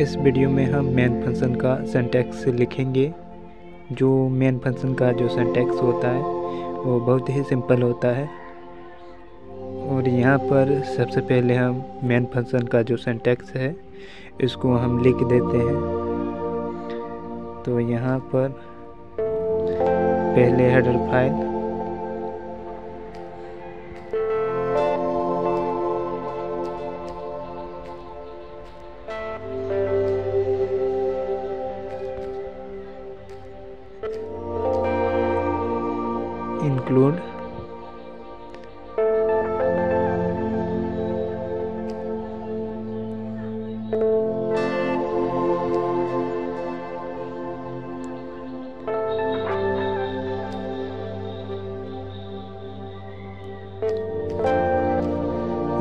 इस वीडियो में हम मेन फ़ंक्शन का सेंटेक्स लिखेंगे। जो मेन फ़ंक्शन का जो सेंटेक्स होता है, वो बहुत ही सिंपल होता है। और यहाँ पर सबसे पहले हम मेन फ़ंक्शन का जो सेंटेक्स है, इसको हम लिख देते हैं। तो यहाँ पर पहले हेडर फ़ाइल include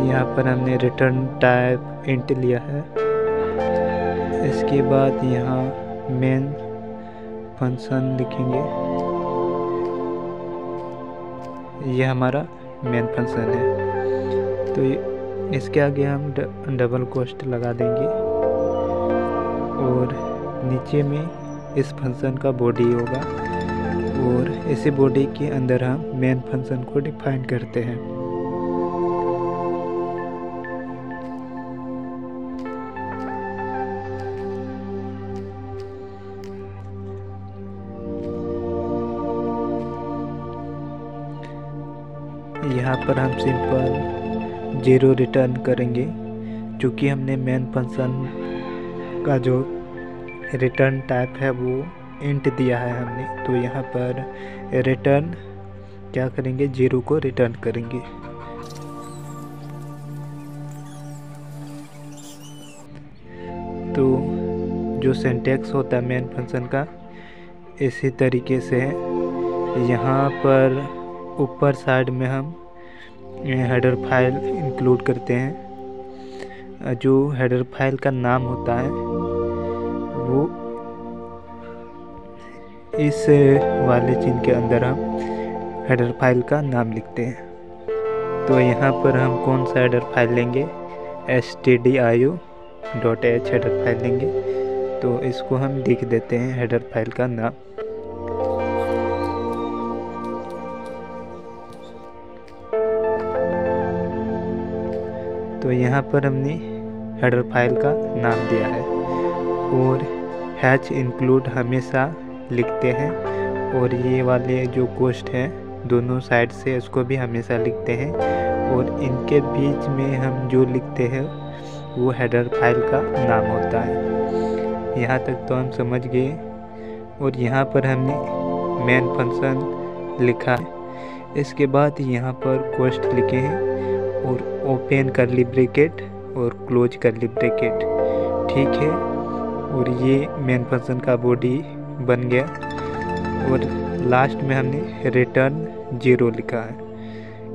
यहाँ पर हमने रिटर्न टाइप इंट लिया है। इसके बाद यहाँ मेन फ़ंक्शन लिखेंगे। ये हमारा मेन फ़ंक्शन है। तो इसके आगे हम डबल कोस्ट लगा देंगे। और नीचे में इस फ़ंक्शन का बॉडी होगा। और इसी बॉडी के अंदर हम मेन फ़ंक्शन को डिफाइन करते हैं। पर हम सिंपल ज़ीरो रिटर्न करेंगे क्योंकि हमने मेन फ़ंक्शन का जो रिटर्न टाइप है वो इंट दिया है हमने तो यहाँ पर रिटर्न क्या करेंगे? ज़ीरो को रिटर्न करेंगे। तो जो सेंटेक्स होता है मेन फ़ंक्शन का, इसी तरीके से यहाँ पर ऊपर साइड में हम हेडर फ़ाइल इंक्लूड करते हैं। जो हेडर फ़ाइल का नाम होता है, वो इस वाले चिन्ह के अंदर हम हेडर फ़ाइल का नाम लिखते हैं। तो यहाँ पर हम कौन सा हेडर फ़ाइल लेंगे? S T D I dot H header file लेंगे। तो इसको हम लिख देते हैं हेडर फ़ाइल का नाम। तो यहाँ पर हमने हेडर फ़ाइल का नाम दिया है और हैच इंक्लूड हमेशा लिखते हैं और ये वाले जो कोस्ट हैं, दोनों साइड से इसको भी हमेशा लिखते हैं और इनके बीच में हम जो लिखते हैं, वो हेडर फ़ाइल का नाम होता है। यहाँ तक तो हम समझ गए और यहाँ पर हमने मेन फ़ंक्शन लिखा है। इसके बाद यहाँ पर कोस्ट लिखे हैं और ओपन कर ली ब्रैकेट और क्लोज कर ली ब्रैकेट। ठीक है? और ये मेन फ़ंक्शन का बॉडी बन गया। और लास्ट में हमने रिटर्न ज़ीरो लिखा है।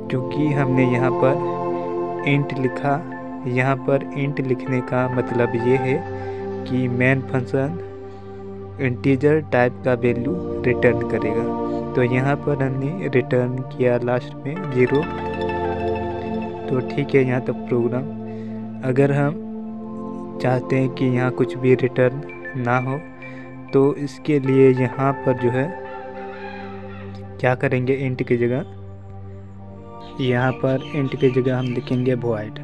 क्योंकि हमने यहाँ पर इंट लिखा। यहाँ पर इंट लिखने का मतलब ये है कि मेन फ़ंक्शन इंटीजर टाइप का वैल्यू रिटर्न करेगा। तो यहाँ पर हमने रिटर्न किया लास्ट में ज़ीरो तो ठीक है यहाँ तक तो प्रोग्राम अगर हम चाहते हैं कि यहाँ कुछ भी रिटर्न ना हो तो इसके लिए यहाँ पर जो है, क्या करेंगे? इंट की जगह। यहाँ पर इंट की जगह हम लिखेंगे वॉइड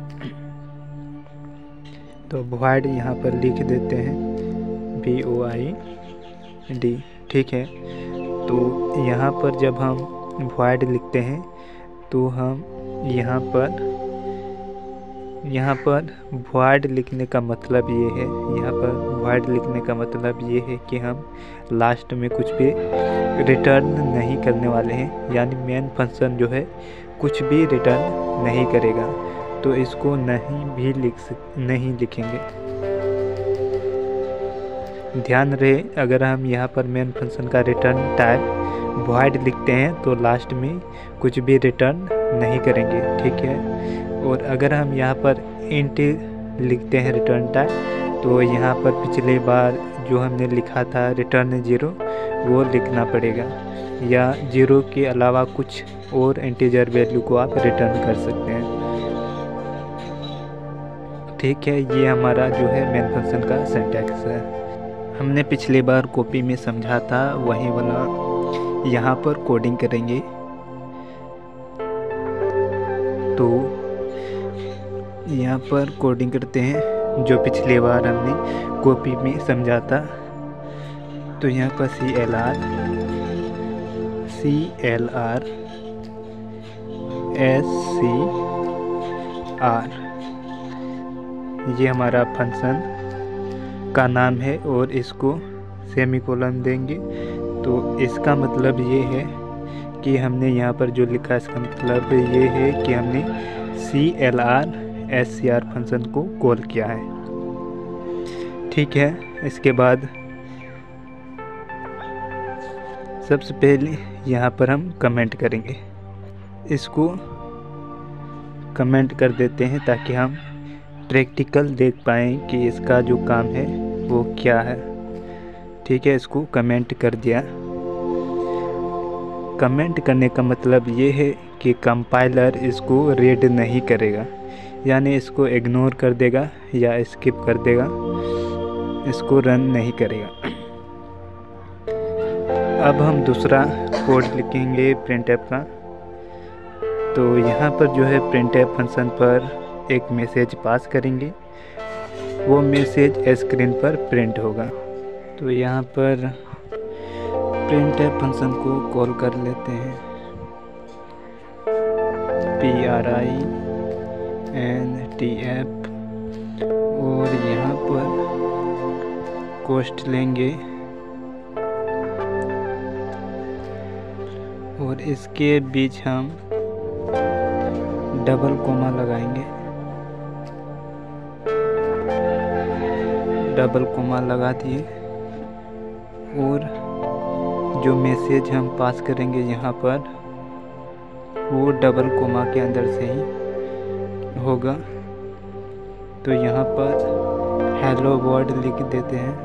तो वॉइड यहाँ पर लिख देते हैं। बी ओ आई डी ठीक है। तो यहाँ पर जब हम वॉइड लिखते हैं तो हम यहाँ पर यहाँ पर वर्ड लिखने का मतलब ये है, यहाँ पर वर्ड लिखने का मतलब ये है कि हम लास्ट में कुछ भी रिटर्न नहीं करने वाले हैं, यानी मेन फ़ंक्शन जो है, कुछ भी रिटर्न नहीं करेगा तो इसको नहीं भी लिख सक, नहीं लिखेंगे। ध्यान रहे, अगर हम यहाँ पर मेन फ़ंक्शन का रिटर्न टाइप वॉइड लिखते हैं तो लास्ट में कुछ भी रिटर्न नहीं करेंगे, ठीक है? और अगर हम यहाँ पर इंट लिखते हैं रिटर्न टाइप तो यहाँ पर पिछले बार जो हमने लिखा था रिटर्न ज़ीरो वो लिखना पड़ेगा। या ज़ीरो के अलावा कुछ और इंटीजर वैल्यू को आप रिटर्न कर सकते हैं। ठीक है, ये हमारा जो है मेन फ़ंक्शन का सेंटेक्स है। हमने पिछली बार कॉपी में समझा था, वही वाला। यहाँ पर कोडिंग करेंगे। तो यहाँ पर कोडिंग करते हैं, जो पिछली बार हमने कॉपी में समझा था तो यहाँ पर C L R C L R S C R ये हमारा फ़ंक्शन का नाम है और इसको सेमी कोलन देंगे। तो इसका मतलब ये है कि हमने यहाँ पर जो लिखा इसका मतलब ये है कि हमने C L R S C R function को कॉल किया है। ठीक है, इसके बाद सबसे पहले यहाँ पर हम कमेंट करेंगे। इसको कमेंट कर देते हैं ताकि हम प्रैक्टिकल देख पाएँ कि इसका जो काम है, वो क्या है। ठीक है, इसको कमेंट कर दिया। कमेंट करने का मतलब ये है कि कंपाइलर इसको रीड नहीं करेगा। यानी इसको इग्नोर कर देगा या स्किप कर देगा। इसको रन नहीं करेगा। अब हम दूसरा कोड लिखेंगे प्रिंट ऐप का। तो यहाँ पर जो है प्रिंट ऐप फ़ंक्शन पर एक मैसेज पास करेंगे। वो मैसेज स्क्रीन पर प्रिंट होगा। तो यहाँ पर प्रिंट ऐप फ़ंक्शन को कॉल कर लेते हैं। P R I N T F और यहाँ पर कोस्ट लेंगे। और इसके बीच हम डबल कोमा लगाएँगे। डबल कोमा लगा दिए। और जो मैसेज हम पास करेंगे यहाँ पर, वो डबल कोमा के अंदर से ही होगा। तो यहाँ पर हेलो वर्ड लिख देते हैं।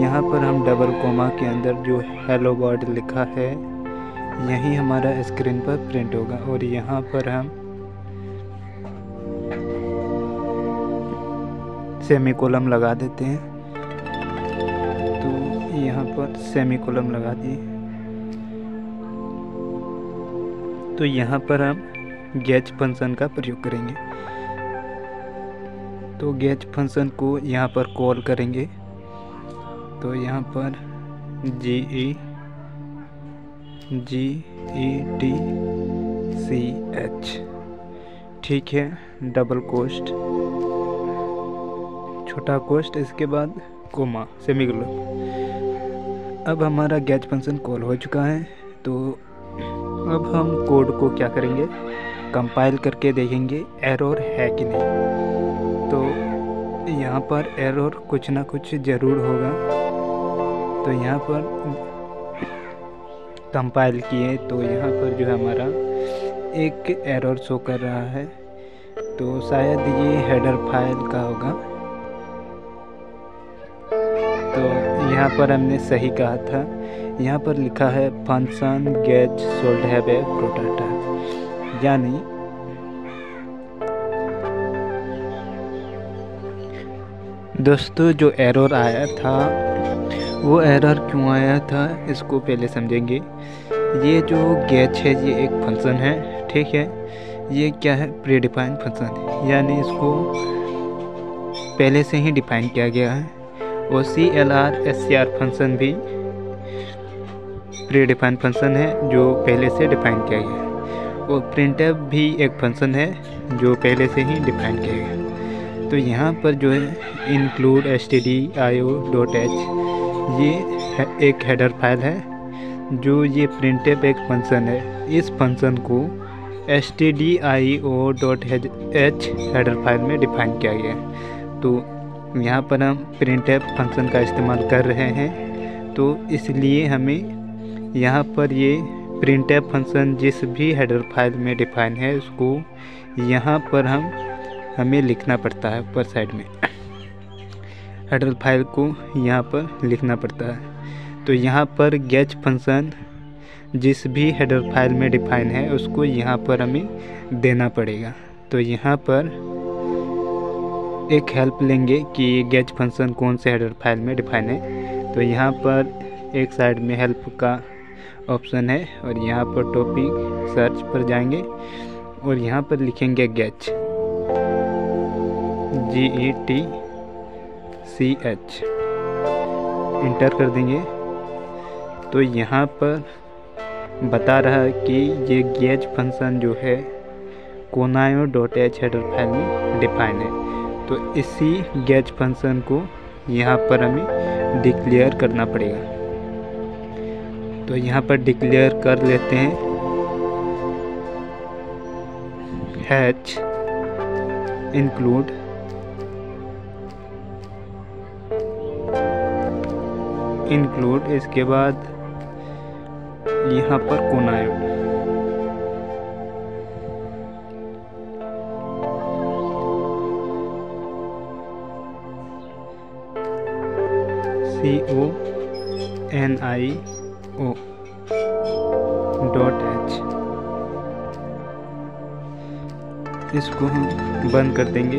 यहाँ पर हम डबल कोमा के अंदर जो हेलो वर्ड लिखा है, यही हमारा स्क्रीन पर प्रिंट होगा। और यहाँ पर हम सेमी कोलम लगा देते हैं। यहाँ पर सेमी कॉलम लगा दिए तो यहाँ पर हम गैच फ़ंक्शन का प्रयोग करेंगे। तो गैच फ़ंक्शन को यहाँ पर कॉल करेंगे। तो यहाँ पर जी ई जी ई टी सी एच। ठीक है डबल कोस्ट छोटा कोस्ट इसके बाद कोमा सेमी अब हमारा गैच फ़ंक्शन कॉल हो चुका है तो अब हम कोड को क्या करेंगे? कंपाइल करके देखेंगे एरर है कि नहीं। तो यहाँ पर एरर कुछ ना कुछ ज़रूर होगा। तो यहाँ पर कंपाइल किए तो यहाँ पर जो है हमारा एक एरर शो कर रहा है। तो शायद ये हेडर फ़ाइल का होगा। यहाँ पर हमने सही कहा था। यहाँ पर लिखा है, फ़ंक्शन गेट सोल्ड प्रोटोटाइप यानी, दोस्तों, जो एरर आया था, वो एरर क्यों आया था, इसको पहले समझेंगे। ये जो गैच है, ये एक फ़ंक्शन है, ठीक है? ये क्या है? Predefine function. है यानी इसको पहले से ही डिफाइन किया गया है। और C L R S C R function भी प्री डिफाइन फ़ंक्शन है, जो पहले से डिफाइन किया गया है। और प्रिंट भी एक फ़ंक्शन है, जो पहले से ही डिफाइन किया गया तो यहाँ पर जो है include S T D I O dot H ये एक हेडर फ़ाइल है, जो ये प्रिंट एक फ़ंक्शन है। इस फ़ंक्शन को S T D I O dot H header file में डिफाइन किया गया है। तो यहाँ पर हम प्रिंटेब फ़ंक्शन का इस्तेमाल कर रहे हैं। तो इसलिए हमें यहाँ पर ये प्रिंटेब फ़ंक्शन जिस भी हेडर फ़ाइल में डिफाइन है, उसको यहाँ पर हम, हमें लिखना पड़ता है ऊपर साइड में। हेडर फ़ाइल को यहाँ पर लिखना पड़ता है। तो यहाँ पर गैच फ़ंक्शन जिस भी हेडर फ़ाइल में डिफाइन है, उसको यहाँ पर हमें देना पड़ेगा। तो यहाँ पर एक हेल्प लेंगे कि गेज फ़ंक्शन कौन से हेडर फ़ाइल में डिफाइन है। तो यहाँ पर एक साइड में हेल्प का ऑप्शन है और यहाँ पर टॉपिक सर्च पर जाएँगे और यहाँ पर लिखेंगे getch G E T C H enter कर देंगे। तो यहाँ पर बता रहा है कि ये गेज फ़ंक्शन जो है conio dot H header file में डिफाइन है। तो इसी गेज फ़ंक्शन को यहाँ पर हमें डिक्लेयर करना पड़ेगा। तो यहाँ पर डिक्लेयर कर लेते हैं। हैच इंक्लूड इंक्लूड इसके बाद यहाँ पर conio C O N I O dot H इसको हम बंद कर देंगे।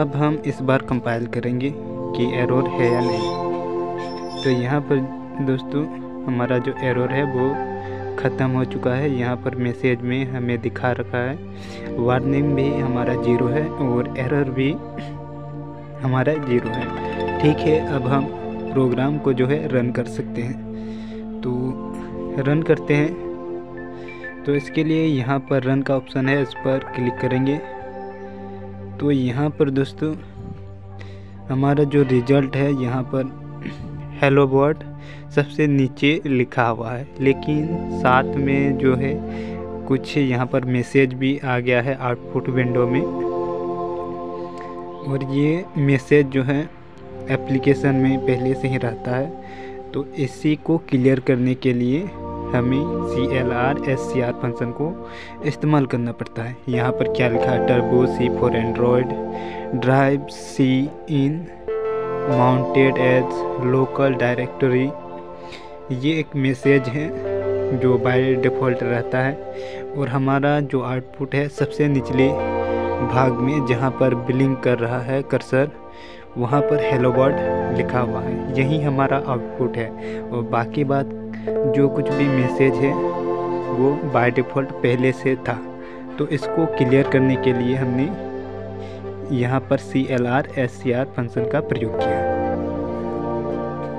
अब हम इस बार कंपाइल करेंगे कि एरर है या नहीं। तो यहाँ पर दोस्तों, हमारा जो एरर है, वो ख़त्म हो चुका है। यहाँ पर मैसेज में हमें दिखा रखा है। वार्निंग भी हमारा ज़ीरो है और एरर भी हमारा ज़ीरो है। ठीक है, अब हम प्रोग्राम को जो है रन कर सकते हैं। तो रन करते हैं। तो इसके लिए यहाँ पर रन का ऑप्शन है, इस पर क्लिक करेंगे। तो यहाँ पर दोस्तों, हमारा जो रिज़ल्ट है, यहाँ पर हेलो वर्ड सबसे नीचे लिखा हुआ है। लेकिन साथ में जो है, कुछ यहाँ पर मैसेज भी आ गया है आउटपुट विंडो में। और ये मैसेज जो है एप्लीकेशन में पहले से ही रहता है तो इसी को क्लियर करने के लिए हमें C L R S C R function को इस्तेमाल करना पड़ता है। यहाँ पर क्या लिखा है? Turbo C for Android drive C in mounted as local directory ये एक मैसेज है जो बाय डिफ़ॉल्ट रहता है और हमारा जो आउटपुट है सबसे निचले भाग में जहाँ पर बिलिंग कर रहा है कर्सर वहाँ पर हेलो वर्ड लिखा हुआ है। यही हमारा आउटपुट है। और बाकी बात, जो कुछ भी मैसेज है, वो बाय डिफ़ॉल्ट पहले से था। तो इसको क्लियर करने के लिए हमने यहाँ पर C L R S C R function का प्रयोग किया।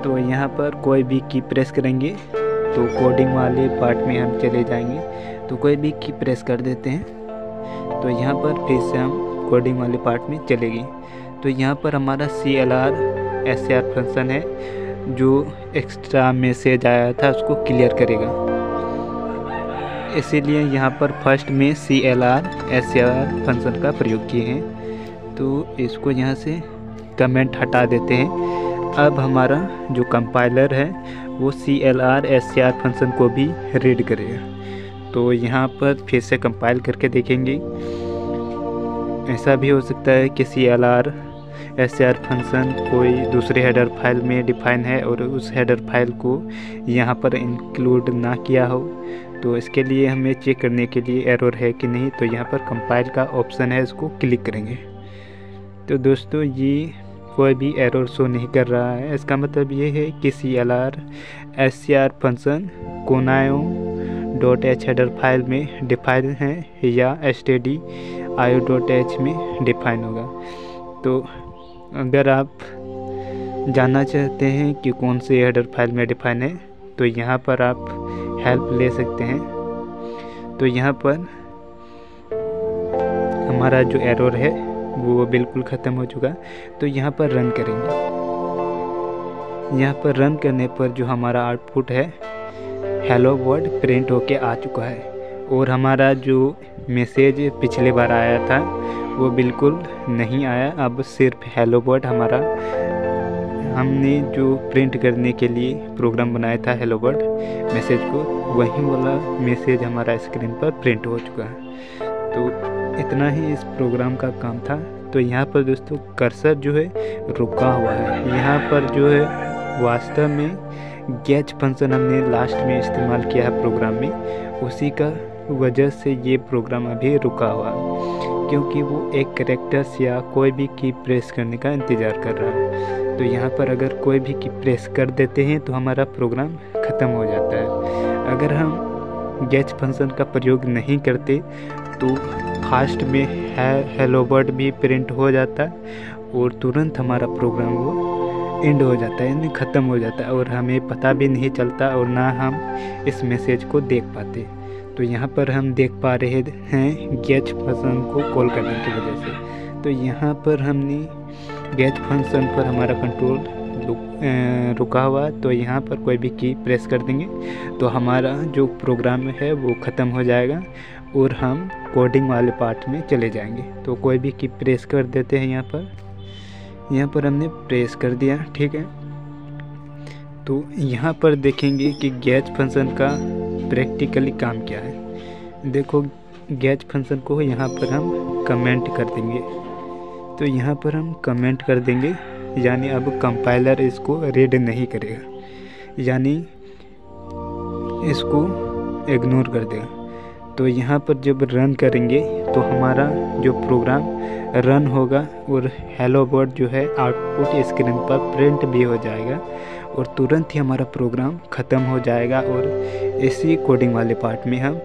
तो यहाँ पर कोई भी की प्रेस करेंगे तो कोडिंग वाले पार्ट में हम चले जाएँगे। तो कोई भी की प्रेस कर देते हैं। तो यहाँ पर फिर से हम कोडिंग वाले पार्ट में चले गए तो यहाँ पर हमारा C L R S R function है, जो एक्स्ट्रा मैसेज आया था, उसको क्लियर करेगा। इसीलिए यहाँ पर फ़र्स्ट में C L R S R function का प्रयोग किए हैं। तो इसको यहाँ से कमेंट हटा देते हैं। अब हमारा जो कंपाइलर है, वो C L R S C R function को भी रीड करेगा। तो यहाँ पर फिर से कंपाइल करके देखेंगे। ऐसा भी हो सकता है कि C L R S R function कोई दूसरे हेडर फ़ाइल में डिफाइन है और उस हेडर फ़ाइल को यहाँ पर इंक्लूड ना किया हो। तो इसके लिए हमें चेक करने के लिए एरर है कि नहीं तो यहाँ पर कंपाइल का ऑप्शन है, इसको क्लिक करेंगे। तो दोस्तों, ये कोई भी एरर शो नहीं कर रहा है। इसका मतलब ये है कि C L R S C R function conio dot H header file में डिफाइन है या S T D I dot H में डिफाइन होगा। तो अगर आप जानना चाहते हैं कि कौन से हेडर फ़ाइल में डिफाइन है तो यहाँ पर आप हेल्प ले सकते हैं। तो यहाँ पर हमारा जो एरर है, वो बिल्कुल ख़त्म हो चुका। तो यहाँ पर रन करेंगे। यहाँ पर रन करने पर जो हमारा आउटपुट है हेलो वर्ड प्रिंट होके आ चुका है। और हमारा जो मैसेज पिछले बार आया था, वो बिल्कुल नहीं आया। अब सिर्फ़ हेलो वर्ड हमारा। हमने जो प्रिंट करने के लिए प्रोग्राम बनाया था हेलो वर्ड मैसेज को, वही वाला मैसेज हमारा स्क्रीन पर प्रिंट हो चुका है। तो इतना ही इस प्रोग्राम का काम था। तो यहाँ पर दोस्तों कर्सर जो है, रुका हुआ है। यहाँ पर जो है, वास्तव में गैच फ़ंक्शन हमने लास्ट में इस्तेमाल किया है प्रोग्राम में। उसी का वजह से ये प्रोग्राम अभी रुका हुआ है, क्योंकि वो एक करेक्टर्स या कोई भी की प्रेस करने का इंतज़ार कर रहा है। तो यहाँ पर अगर कोई भी की प्रेस कर देते हैं तो हमारा प्रोग्राम ख़त्म हो जाता है। अगर हम गैच फ़ंक्शन का प्रयोग नहीं करते तो फास्ट में है हेलो वर्ड भी प्रिंट हो जाता है और तुरंत हमारा प्रोग्राम वो एंड हो जाता है, यानी ख़त्म हो जाता है और हमें पता भी नहीं चलता और ना हम इस मैसेज को देख पाते। तो यहाँ पर हम देख पा रहे हैं गैच फ़ंक्शन को कॉल करने की वजह से। तो यहाँ पर हमने गैच फ़ंक्शन पर हमारा कंट्रोल रुका हुआ तो यहाँ पर कोई भी की प्रेस कर देंगे तो हमारा जो प्रोग्राम है वो ख़त्म हो जाएगा और हम कोडिंग वाले पार्ट में चले जाएँगे। तो कोई भी की प्रेस कर देते हैं यहाँ पर। यहाँ पर हमने प्रेस कर दिया, ठीक है। तो यहाँ पर देखेंगे कि गैच फ़ंक्शन का प्रैक्टिकली काम क्या है। देखो गैच फ़ंक्शन को यहाँ पर हम कमेंट कर देंगे। तो यहाँ पर हम कमेंट कर देंगे, यानी अब कंपाइलर इसको रीड नहीं करेगा। यानी इसको इग्नोर कर देगा। तो यहाँ पर जब रन करेंगे तो हमारा जो प्रोग्राम रन होगा, और हेलो वर्ड जो है आउटपुट स्क्रीन पर प्रिंट भी हो जाएगा। और तुरंत ही हमारा प्रोग्राम ख़त्म हो जाएगा और इसी कोडिंग वाले पार्ट में हम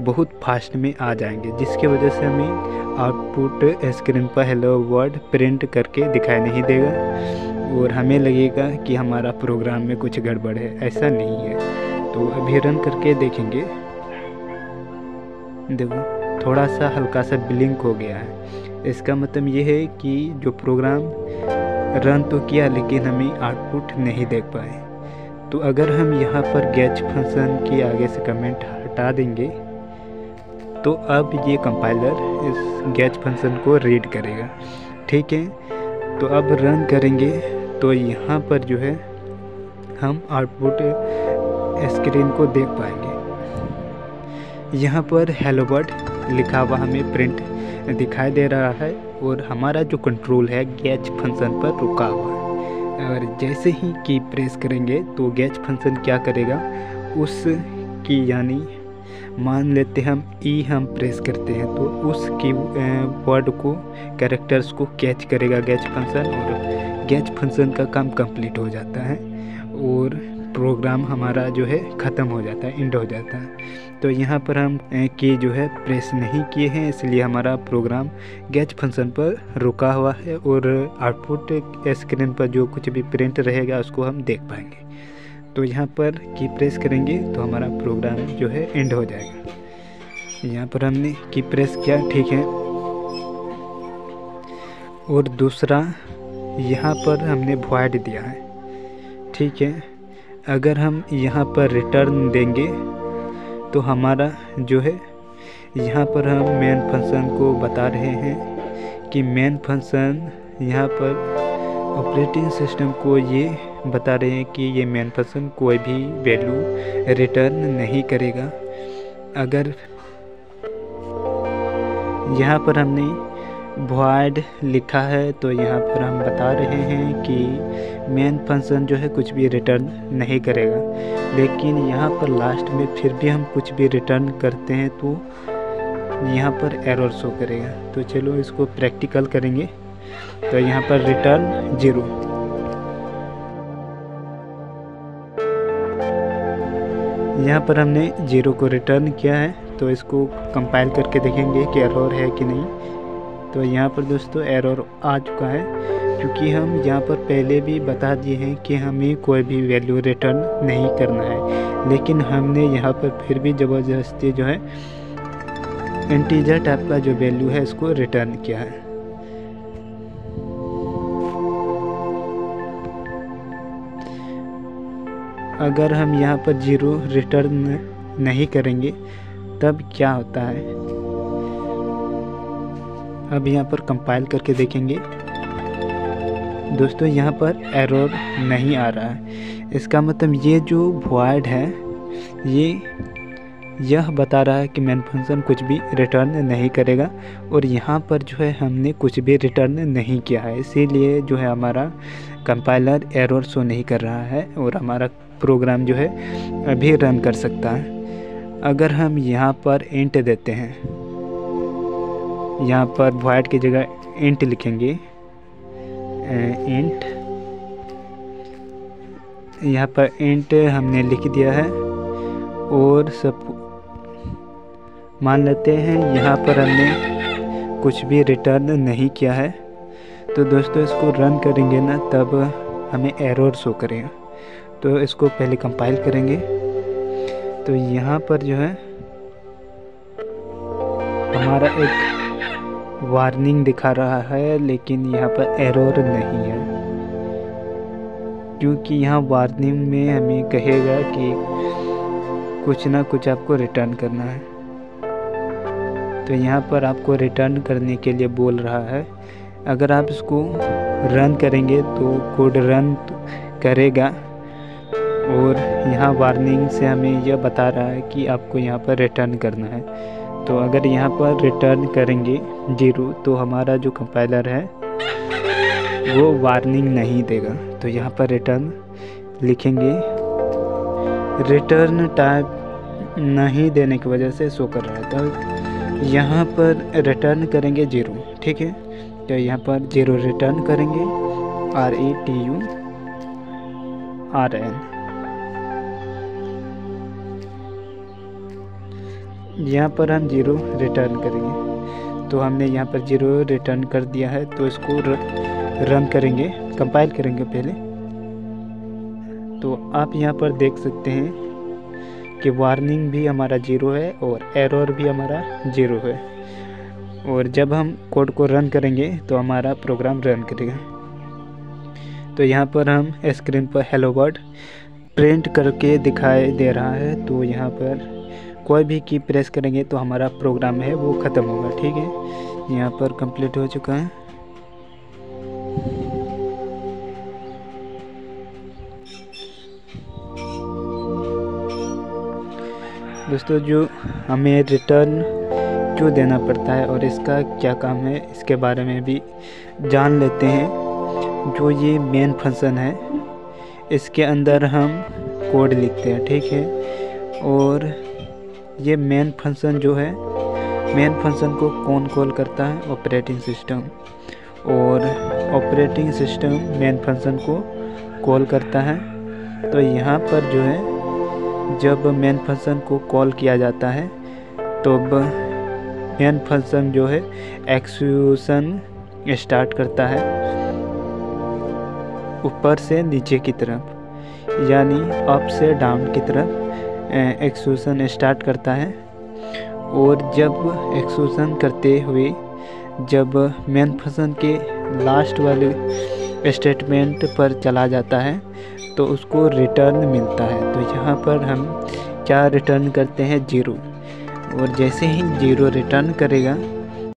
बहुत फास्ट में आ जाएँगे, जिसकी वजह से हमें आउटपुट स्क्रीन पर हेलो वर्ड प्रिंट करके दिखाई नहीं देगा और हमें लगेगा कि हमारा प्रोग्राम में कुछ गड़बड़ है, ऐसा नहीं है। तो अभी रन करके देखेंगे। देखो, थोड़ा सा हल्का सा ब्लिंक हो गया है। इसका मतलब ये है कि जो प्रोग्राम रन तो किया लेकिन हमें आउटपुट नहीं देख पाए। तो अगर हम यहाँ पर गैच फ़ंक्शन के आगे से कमेंट हटा देंगे तो अब ये कंपाइलर इस गैच फ़ंक्शन को रीड करेगा। ठीक है? तो अब रन करेंगे। तो यहाँ पर जो है, हम आउटपुट स्क्रीन को देख पाएँगे। यहाँ पर हेलो वर्ड लिखा हुआ हमें प्रिंट दिखाई दे रहा है। और हमारा जो कंट्रोल है गैच फ़ंक्शन पर रुका हुआ है। और जैसे ही की प्रेस करेंगे तो गैच फ़ंक्शन क्या करेगा? उस की यानी मान लेते हम ई हम प्रेस करते हैं तो उस की वर्ड को कैरेक्टर्स को कैच करेगा गैच फ़ंक्शन और गैच फ़ंक्शन का काम कंप्लीट हो जाता है और प्रोग्राम हमारा जो है, ख़त्म हो जाता है एंड हो जाता है। तो यहाँ पर हम की जो है प्रेस नहीं किए हैं, इसलिए हमारा प्रोग्राम गैच फ़ंक्शन पर रुका हुआ है और आउटपुट स्क्रीन पर जो कुछ भी प्रिंट रहेगा, उसको हम देख पाएँगे। तो यहाँ पर की प्रेस करेंगे तो हमारा प्रोग्राम जो है एंड हो जाएगा। यहाँ पर हमने की प्रेस किया, ठीक है। और दूसरा, यहाँ पर हमने वॉइड दिया है, ठीक है। अगर हम यहाँ पर रिटर्न देंगे तो हमारा जो है, यहाँ पर हम मेन फ़ंक्शन को बता रहे हैं कि मेन फ़ंक्शन यहाँ पर ऑपरेटिंग सिस्टम को ये बता रहे हैं कि ये मेन फ़ंक्शन कोई भी वैल्यू रिटर्न नहीं करेगा। अगर यहाँ पर हमने वॉइड लिखा है तो यहाँ पर हम बता रहे हैं कि मेन फ़ंक्शन जो है कुछ भी रिटर्न नहीं करेगा। लेकिन यहाँ पर लास्ट में फिर भी हम कुछ भी रिटर्न करते हैं तो यहाँ पर एरर शो करेगा। तो चलो इसको प्रैक्टिकल करेंगे। तो यहाँ पर रिटर्न ज़ीरो यहाँ पर हमने ज़ीरो को रिटर्न किया है तो इसको कंपाइल करके देखेंगे कि एरर है कि नहीं। तो यहाँ पर दोस्तों एरर आ चुका है, क्योंकि हम यहाँ पर पहले भी बता दिए हैं कि हमें कोई भी वैल्यू रिटर्न नहीं करना है। लेकिन हमने यहाँ पर फिर भी ज़बरदस्ती जो है इंटीजर टाइप का जो वैल्यू है, इसको रिटर्न किया है। अगर हम यहाँ पर ज़ीरो रिटर्न नहीं करेंगे, तब क्या होता है? अब यहाँ पर कंपाइल करके देखेंगे। दोस्तों, यहाँ पर एरर नहीं आ रहा है। इसका मतलब ये जो वॉइड है, ये, यह बता रहा है कि मेन फ़ंक्शन कुछ भी रिटर्न नहीं करेगा और यहाँ पर जो है हमने कुछ भी रिटर्न नहीं किया है। इसीलिए जो है हमारा कंपाइलर एरर शो नहीं कर रहा है और हमारा प्रोग्राम जो है अभी रन कर सकता है। अगर हम यहाँ पर इंट देते हैं यहाँ पर वाइट की जगह इंट लिखेंगे। इंट यहाँ पर इंट हमने लिख दिया है। और सब मान लेते हैं, यहाँ पर हमने कुछ भी रिटर्न नहीं किया है। तो दोस्तों, इसको रन करेंगे ना, तब हमें एरर शो करेगा तो इसको पहले कंपाइल करेंगे। तो यहाँ पर जो है, हमारा एक वार्निंग दिखा रहा है, लेकिन यहाँ पर एरर नहीं है। क्योंकि यहाँ वार्निंग में हमें कहेगा कि कुछ ना कुछ आपको रिटर्न करना है। तो यहाँ पर आपको रिटर्न करने के लिए बोल रहा है, अगर आप इसको रन करेंगे तो कोड रन करेगा। और यहाँ वार्निंग से हमें यह बता रहा है कि आपको यहाँ पर रिटर्न करना है। तो अगर यहाँ पर रिटर्न करेंगे ज़ीरो तो हमारा जो कंपाइलर है, वो वार्निंग नहीं देगा। तो यहाँ पर रिटर्न लिखेंगे। रिटर्न टाइप नहीं देने की वजह से शो कर रहा है। तो यहाँ पर रिटर्न करेंगे ज़ीरो ठीक है? तो यहाँ पर ज़ीरो रिटर्न करेंगे। R A T U R N यहाँ पर हम ज़ीरो रिटर्न करेंगे। तो हमने यहाँ पर ज़ीरो रिटर्न कर दिया है तो इसको रन करेंगे कंपाइल करेंगे पहले। तो आप यहाँ पर देख सकते हैं कि वार्निंग भी हमारा ज़ीरो है और एरर भी हमारा ज़ीरो है। और जब हम कोड को रन करेंगे तो हमारा प्रोग्राम रन करेगा। तो यहाँ पर हम स्क्रीन पर हेलो वर्ड प्रिंट करके दिखाई दे रहा है तो यहाँ पर कोई भी की प्रेस करेंगे तो हमारा प्रोग्राम है वो ख़त्म होगा, ठीक है? यहाँ पर कंप्लीट हो चुका है। दोस्तों, जो हमें रिटर्न क्यों देना पड़ता है और इसका क्या काम है, इसके बारे में भी जान लेते हैं। जो ये मेन फ़ंक्शन है, इसके अंदर हम कोड लिखते हैं, ठीक है? और ये मेन फ़ंक्शन जो है मेन फ़ंक्शन को कौन कॉल करता है? ऑपरेटिंग सिस्टम और ऑपरेटिंग सिस्टम मेन फ़ंक्शन को कॉल करता है। तो यहाँ पर जो है, जब मेन फ़ंक्शन को कॉल किया जाता है तो मेन फ़ंक्शन जो है एक्सक्यूशन स्टार्ट करता है। ऊपर से नीचे की तरफ़, यानी अप से डाउन की तरफ़। एक्सूसन स्टार्ट करता है। और जब एक्सूसन करते हुए, जब मेन फसन के लास्ट वाले स्टेटमेंट पर चला जाता है तो उसको रिटर्न मिलता है। तो यहाँ पर हम क्या रिटर्न करते हैं? ज़ीरो और जैसे ही ज़ीरो रिटर्न करेगा